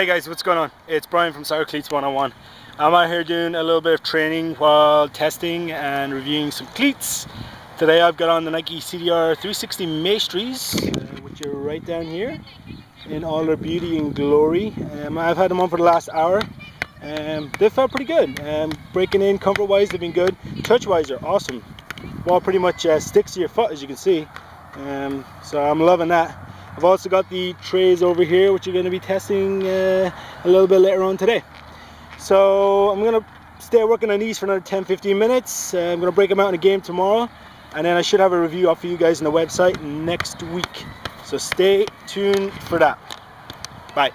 Hey guys, what's going on? It's Brian from Cleats 101. I'm out here doing a little bit of training while testing and reviewing some cleats. Today I've got on the Nike CTR 360 Maestris, uh, which are right down here in all their beauty and glory. Um, I've had them on for the last hour. Um, they felt pretty good. Um, breaking in comfort wise, they've been good. Touch wise, they're awesome. Ball pretty much uh, sticks to your foot as you can see. Um, so I'm loving that. I've also got the trays over here which you're going to be testing uh, a little bit later on today. So I'm going to stay working on these for another 10-15 minutes. Uh, I'm going to break them out in a game tomorrow and then I should have a review up for you guys on the website next week. So stay tuned for that. Bye.